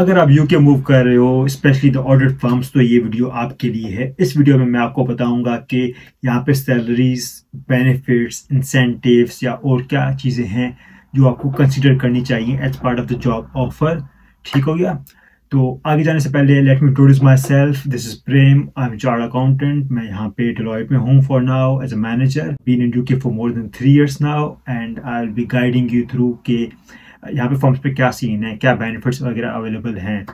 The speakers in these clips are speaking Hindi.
अगर आप यूके मूव कर रहे हो स्पेशली द ऑडिट फर्म्स तो ये वीडियो आपके लिए है। इस वीडियो में मैं आपको बताऊँगा कि यहाँ पे सैलरीज बेनिफिट्स इंसेंटिव्स या और क्या चीज़ें हैं जो आपको कंसिडर करनी चाहिए as part of the job offer ठीक हो गया? तो आगे जाने से पहले let me introduce myself this is Prem I am chartered accountant मैं यहाँ पे डिलॉइट में हूँ for now as a manager been in UK for more than three years now and I will be guiding you through के यहाँ पे फॉर्म्स पे क्या सीन है, क्या बेनिफिट्स वगैरह अवेलेबल हैं?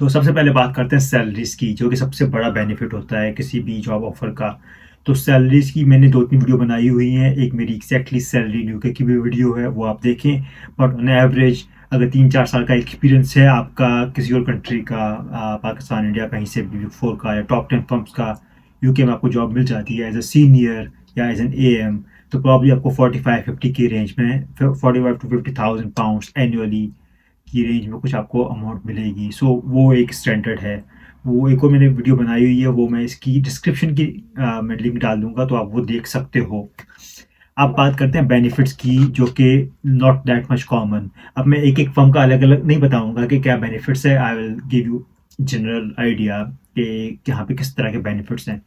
तो सबसे पहले बात करते हैं सैलरीज की, जो कि सबसे बड़ा बेनिफिट होता है किसी भी जॉब ऑफ़र का। तो सैलरीज की मैंने दो तीन वीडियो बनाई हुई हैं, एक मेरी एक्जैक्टली सैलरी न्यूके की भी वीडियो है, वो आप देखें। बट ऑन एवरेज अगर तीन चार साल का एक्सपीरियंस है आपका किसी और कंट्री का पाकिस्तान इंडिया कहीं से भी फोर का या टॉप टेन फर्म्स का यूके में आपको जॉब मिल जाती है एज अ सीनियर या एज एन ए एम तो प्रॉब्ली आपको 45 50 की रेंज में 45 to fifty thousand pounds annually की रेंज में कुछ आपको अमाउंट मिलेगी। सो so, वो एक स्टैंडर्ड है। वो एक और मैंने वीडियो बनाई हुई है वो मैं इसकी डिस्क्रिप्शन की आ, मैं लिंक डाल दूँगा तो आप वो देख सकते हो। अब बात करते हैं बेनिफिट्स की जो कि नॉट दैट मच कॉमन अब मैं एक एक फर्म का अलग अलग नहीं बताऊँगा कि क्या बेनिफिट्स है। I will give you general idea कि यहाँ पे किस तरह के बेनिफिट्स हैं।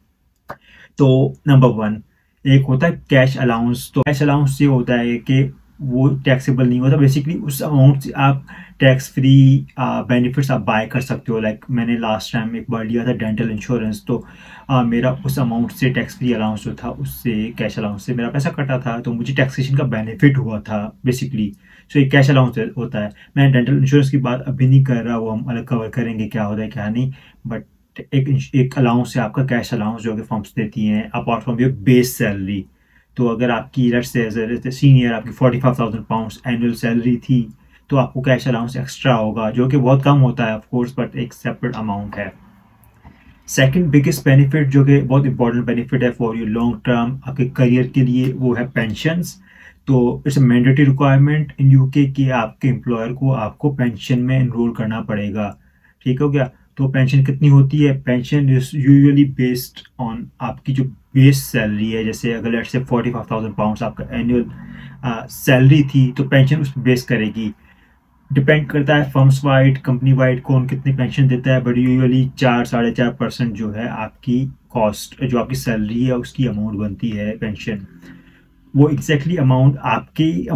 तो नंबर वन एक होता है कैश अलाउंस तो कैश अलाउंस ये होता है कि वो टैक्सेबल नहीं होता. बेसिकली उस अमाउंट से आप टैक्स फ्री बेनिफिट्स आप बाय कर सकते हो. लाइक like, मैंने लास्ट टाइम एक बार लिया था डेंटल इंश्योरेंस तो uh, मेरा उस अमाउंट से टैक्स फ्री अलाउंस जो था उससे कैश अलाउंस से मेरा पैसा कटा था तो मुझे टैक्सेशन का बेनिफिट हुआ था बेसिकली सो एक कैश अलाउंस होता है. मैं डेंटल इंश्योरेंस की बात अभी नहीं कर रहा वो हम अलग कवर करेंगे क्या होता है क्या नहीं. बट एक एक अलाउंस है आपका कैश अलाउंस जो कि फॉर्म्स देती हैं apart from your base salary तो अगर आपकी लेट से सीनियर आपकी forty five thousand pound annual salary थी तो आपको कैश अलाउंस एक्स्ट्रा होगा, जो कि बहुत कम होता है ऑफकोर्स बट एक सेपरेट अमाउंट है। सेकेंड बिगेस्ट बेनिफिट जो कि बहुत इंपॉर्टेंट बेनिफिट है फॉर यू लॉन्ग टर्म आपके करियर के लिए, वो है पेंशंस तो it's mandatory requirement in UK कि आपके एम्प्लॉयर को आपको पेंशन में इनरोल करना पड़ेगा। ठीक हो गया? तो पेंशन कितनी होती है? Pension is usually based on आपकी जो बेस सैलरी है, जैसे अगर let say forty five thousand pound आपका एनुअल सैलरी थी तो पेंशन उस बेस करेगी। डिपेंड करता है फर्म्स वाइड कंपनी वाइड कौन कितनी पेंशन देता है बट यूजली चार, साढ़े चार परसेंट जो है आपकी कॉस्ट जो आपकी सैलरी है, उसकी अमाउंट बनती है पेंशन वो एग्जैक्टली अमाउंट आपकी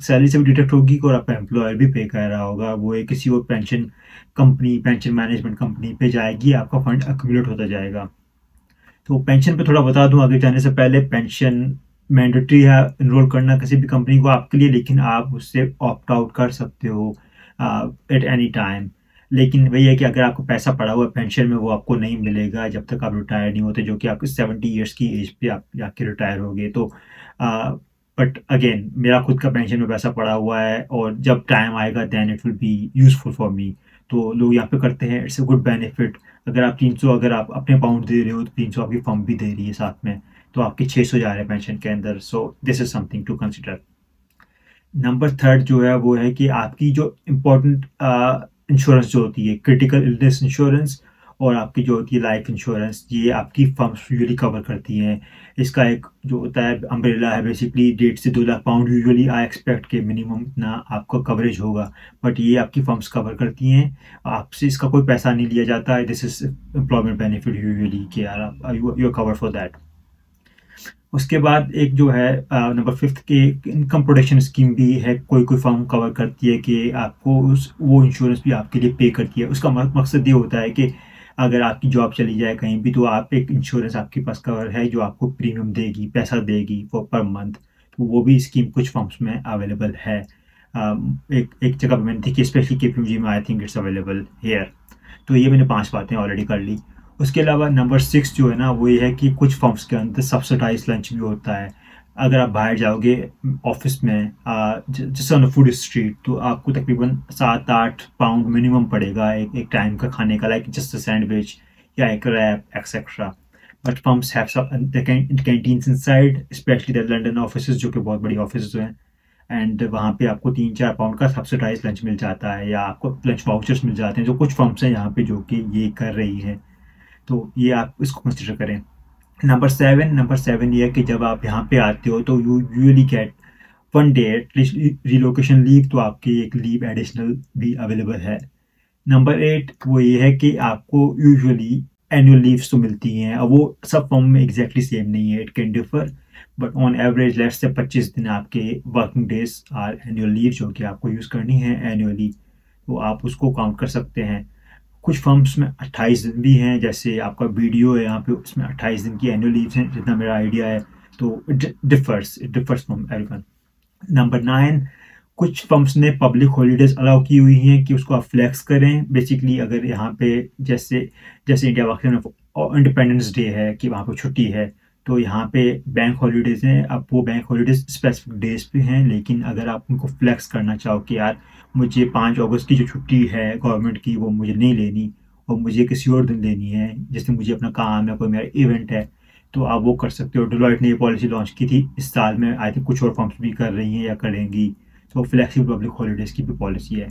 सैलरी से भी डिटेक्ट होगी और आपका एम्प्लॉयर भी पे कर रहा होगा। वो एक किसी और pension company pension management company पे जाएगी, आपका फंड अक्यूमुलेट होता जाएगा। तो पेंशन पे थोड़ा बता दूँ, आगे जाने से पहले पेंशन मैंडेटरी है इनरोल करना किसी भी कंपनी को आपके लिए, लेकिन आप उससे ऑप्ट आउट कर सकते हो एट एनी टाइम लेकिन वही है कि अगर आपको पैसा पड़ा हुआ पेंशन में, वो आपको नहीं मिलेगा जब तक आप रिटायर नहीं होते, जो कि आपके सेवेंटी ईयर्स की एज पे आप जाके रिटायर हो गए तो बट अगेन मेरा खुद का पेंशन में पैसा पड़ा हुआ है और जब टाइम आएगा then it will be useful for me तो लोग यहाँ पे करते हैं इट्स अ गुड बेनिफिट अगर आप 300 अगर आप अपने अमाउंट दे रहे हो तो 300 आपकी फर्म भी दे रही है साथ में। तो आपके 600 जा रहे हैं पेंशन के अंदर। So this is something to consider number third जो है, वो है कि आपकी जो इम्पोर्टेंट इंश्योरेंस जो होती है क्रिटिकल इलनेस इंश्योरेंस और आपकी जो होती है लाइफ इंश्योरेंस ये आपकी फर्म्स यूजली कवर करती हैं। इसका एक जो होता है अम्ब्रेला है बेसिकली डेढ़ से दो lakh pound usually I expect के मिनिमम इतना आपका कवरेज होगा। बट ये आपकी फर्म्स कवर करती हैं। आपसे इसका कोई पैसा नहीं लिया जाता। है this is employment benefit usually कि यार आर कवर फॉर दैट उसके बाद एक जो है नंबर फिफ्थ के इनकम प्रोटेक्शन स्कीम भी है। कोई कोई फर्म कवर करती है कि आपको उस, वो इंश्योरेंस भी आपके लिए पे करती है। उसका मकसद ये होता है कि अगर आपकी जॉब चली जाए कहीं भी तो आप एक इंश्योरेंस आपके पास कवर है जो आपको प्रीमियम देगी, पैसा देगी वो पर मंथ तो वो भी स्कीम कुछ फर्म्स में अवेलेबल है. एक एक जगह पर मैंने देखी स्पेशली के पी में I think it's available here तो ये मैंने पाँच बातें ऑलरेडी कर ली. उसके अलावा नंबर सिक्स जो है ना, वो ये है कि कुछ फर्म्स के अंदर सब्सिडाइज लंच भी होता है. अगर आप बाहर जाओगे ऑफ़िस में जैसे ऑन फ़ूड स्ट्रीट तो आपको तकरीबन सात आठ पाउंड मिनिमम पड़ेगा एक एक टाइम का खाने का लाइक जस्ट सैंडविच या एक wrap etcetera but firms have canteens inside specially the London office जो कि बहुत बड़ी ऑफ़िस हैं. एंड वहाँ पे आपको तीन चार पाउंड का सब्सिडाइज लंच मिल जाता है या आपको लंच वाउचर्स मिल जाते हैं, जो कुछ फर्म्स हैं यहाँ पे जो कि ये कर रही हैं. तो ये आप इसको कंसिडर करें. नंबर सेवन नंबर सेवन ये है कि जब आप यहाँ पे आते हो तो you usually get one day at least relocation leave तो आपकी एक लीव एडिशनल भी अवेलेबल है। नंबर एट, वो ये है कि आपको यूजुअली एनुअल लीव्स तो मिलती हैं अब वो सब फॉर्म में एग्जैक्टली सेम नहीं है it can differ but on average let's say 25 दिन आपके working days are annual leave जो कि आपको यूज़ करनी है एनुअली तो आप उसको काउंट कर सकते हैं। कुछ फर्म्स में 28 दिन भी हैं, जैसे आपका वीडियो है, यहाँ पे उसमें 28 दिन की एनुअल लीव्स हैं, जितना मेरा आइडिया है तो it differs it differs from everyone number nine कुछ फर्म्स ने पब्लिक हॉलीडेज अलाउ की हुई हैं कि उसको आप फ्लैक्स करें। बेसिकली अगर यहाँ पे जैसे जैसे इंडिया वाकई में इंडिपेंडेंस डे है, कि वहाँ पर छुट्टी है तो यहाँ पे बैंक हॉलीडेज हैं। अब वो बैंक हॉलीडेज स्पेसिफिक डेज़ पे हैं, लेकिन अगर आप उनको फ्लैक्स करना चाहो कि यार मुझे पाँच अगस्त की जो छुट्टी है गवर्नमेंट की, वो मुझे नहीं लेनी और मुझे किसी और दिन लेनी है जैसे मुझे अपना काम है कोई मेरा इवेंट है तो आप वो कर सकते हो। डिलॉइट ने ये पॉलिसी लॉन्च की थी। इस साल में आई थिंक कुछ और फॉर्म्स भी कर रही हैं या करेंगी। तो फ्लैक्सीबल पब्लिक हॉलीडेज की भी पॉलिसी है।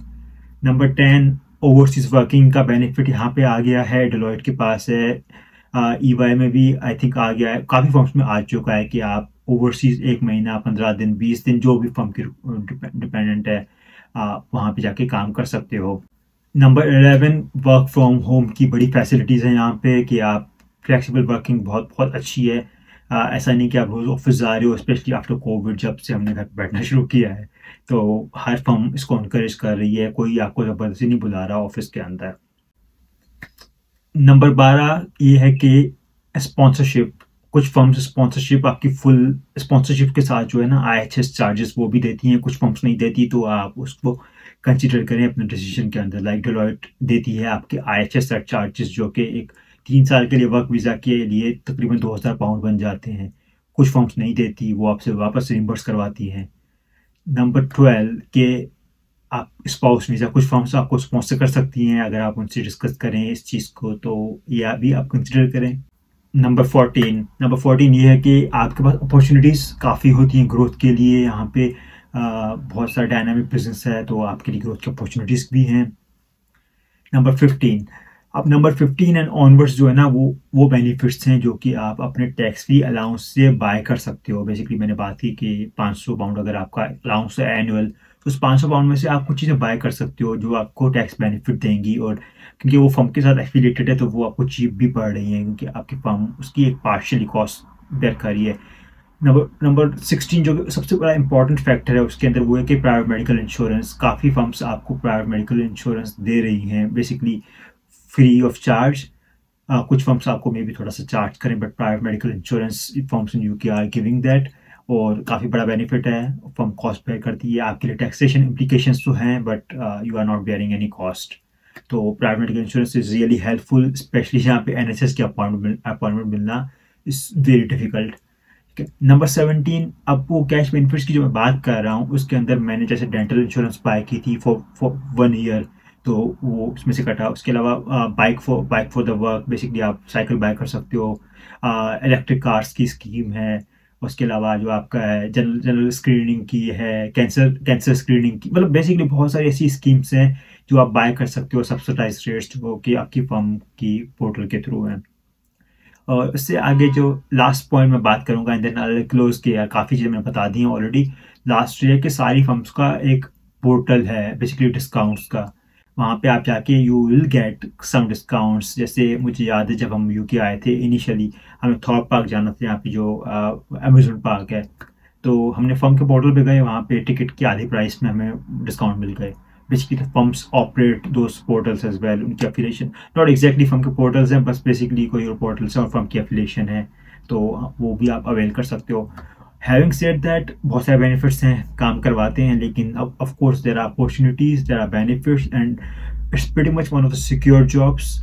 नंबर टेन ओवरसीज वर्किंग का बेनिफिट यहाँ पे आ गया है। डिलॉइट के पास है। ई वाई में भी आई थिंक आ गया है। काफ़ी फॉर्म्स में आ चुका है कि आप ओवरसीज एक महीना, पंद्रह दिन, बीस दिन, जो भी फॉर्म की डिपेंडेंट है आप वहाँ पे जाके काम कर सकते हो। Number eleven work from home की बड़ी फैसिलिटीज़ हैं यहाँ पे कि आप फ्लेक्सिबल वर्किंग बहुत बहुत अच्छी है। आ, ऐसा नहीं कि आप रोज़ ऑफ़िस जा रहे हो स्पेशली आफ्टर कोविड जब से हमने घर बैठना शुरू किया है। तो हर फर्म इसको इनक्रेज कर रही है कोई आपको ज़बरदस्ती नहीं बुला रहा ऑफ़िस के अंदर। नंबर बारह ये है कि स्पॉन्सरशिप कुछ फर्म्स स्पॉन्सरशिप आपकी फुल स्पॉन्सरशिप के साथ जो है ना आई एच एस चार्जेस वो भी देती हैं, कुछ फर्म्स नहीं देती तो आप उसको कंसिडर करें अपने डिसीज़न के अंदर। लाइक डिलॉइट देती है आपके आई एच एस चार्जेस जो कि एक तीन साल के लिए वर्क वीज़ा के लिए तकरीबन दो हज़ार पाउंड बन जाते हैं। कुछ फॉर्म्स नहीं देती, वो आपसे वापस रिम्बर्स करवाती हैं। नंबर ट्वेल्व के आप स्पाउस वीज़ा कुछ फॉर्म्स आपको स्पॉन्सर कर सकती हैं, अगर आप उनसे डिस्कस करें इस चीज़ को तो यह भी आप कंसिडर करें। नंबर फोर्टीन नंबर फोर्टीन ये है कि आपके पास अपॉर्चुनिटीज़ काफ़ी होती हैं ग्रोथ के लिए। यहाँ पे बहुत सारा डायनामिक बिज़नेस है तो आपके लिए ग्रोथ की अपॉर्चुनिटीज़ भी हैं। नंबर फिफ्टीन अब नंबर फिफ्टीन एंड ऑनवर्ड्स जो है ना, वो वो बेनिफिट्स हैं जो कि आप अपने टैक्स फ्री अलाउंस से बाय कर सकते हो। बेसिकली मैंने बात की कि 500 पाउंड अगर आपका अलाउंस है एनुअल तो उस 500 पाउंड में से आप कुछ चीज़ें बाय कर सकते हो जो आपको टैक्स बेनिफिट देंगी और क्योंकि वो फर्म के साथ एफिलेटेड है तो वो आपको चीप भी पड़ रही है क्योंकि आपकी फर्म उसकी एक पार्शियली कॉस्ट बेर कर रही है। नंबर नंबर सिक्सटीन जो सबसे बड़ा इंपॉर्टेंट फैक्टर है उसके अंदर वो है कि प्राइवेट मेडिकल इंश्योरेंस काफ़ी फर्म्स आपको प्राइवेट मेडिकल इंश्योरेंस दे रही हैं। बेसिकली फ्री ऑफ़ चार्ज कुछ फर्म्स आपको मे भी थोड़ा सा चार्ज करें but private medical insurance firms in U K are giving that और काफ़ी बड़ा बेनिफिट है फर्म कॉस्ट पे करती है। आपके लिए टैक्सेशन इम्प्लीकेशन तो हैं but you are not bearing any cost तो private medical insurance is really helpful specially जहाँ पे एन एस एस की अपॉइंटमेंट अपॉइंटमेंट मिलना is very difficult number seventeen अब वो कैश बेनिफिट्स की जो मैं बात कर रहा हूँ, उसके अंदर मैंने जैसे डेंटल इंश्योरेंस बाय की थी फॉर फॉर वन ईयर तो वो उसमें से कटा। उसके अलावा bike for bike for the work basically आप साइकिल बाय कर सकते हो। इलेक्ट्रिक कार्स की स्कीम है। उसके अलावा जो आपका है जनरल जनरल स्क्रीनिंग की है कैंसर कैंसर स्क्रीनिंग की मतलब बेसिकली बहुत सारी ऐसी स्कीम्स हैं जो आप बाय कर सकते हो सब्सिडाइज रेट्स जो कि आपकी फर्म की पोर्टल के थ्रू हैं। और उससे आगे जो लास्ट पॉइंट में बात करूँगा एंड देन क्लोज किया काफ़ी चीज़ें मैंने बता दी हैं ऑलरेडी लास्ट ईयर के सारी फर्म्स का एक पोर्टल है बेसिकली डिस्काउंट्स का। वहाँ पे आप जाके you will get some discounts जैसे मुझे याद है जब हम यूके आए थे इनिशियली हमें थॉप पार्क जाना था, यहाँ पे जो अम्यूजमेंट पार्क है। तो हमने फर्म के पोर्टल पे गए, वहाँ पे टिकट की आधी प्राइस में हमें डिस्काउंट मिल गए। बेसिकली फर्म्स ऑपरेट दो पोर्टल्स एज वेल उनकी एफिलेशन नॉट एग्जैक्टली फर्म के पोर्टल्स हैं, बस बेसिकली कोई और पोर्टल्स हैं और फर्म की एफिलेशन है। तो वो भी आप अवेल कर सकते हो। हैविंग सेड दैट बहुत सारे बेनिफिट्स हैं, काम करवाते हैं, लेकिन of course there are opportunities there are benefits and it's very much one of the secure jobs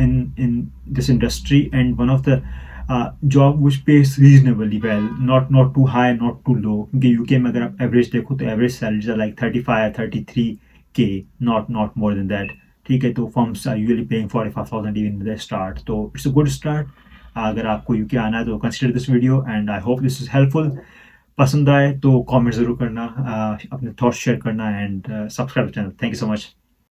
in in this industry and one of the job which pays reasonably well not not too high not too low क्योंकि यूके में अगर आप एवरेज देखो तो average salaries like thirty five thirty three K not not more than that ठीक है तो firms are usually paying forty five thousand even the start तो इट्स अ गुड स्टार्ट अगर आपको यूके आना है तो consider this video and I hope this is helpful पसंद आए तो कॉमेंट ज़रूर करना अपने थॉट्स शेयर करना and subscribe channel thank you so much